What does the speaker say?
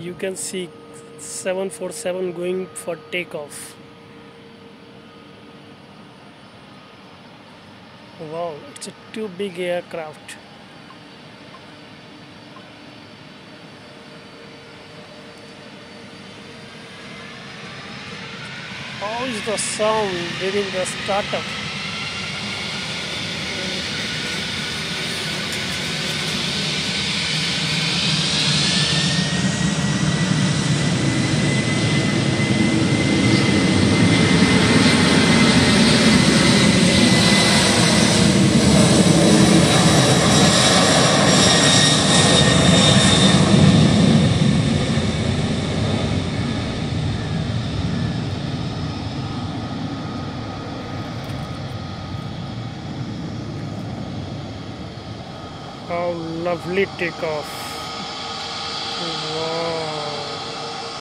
you can see 747 going for takeoff. Wow it's a too big aircraft. How is the sound during the startup How lovely takeoff. Wow.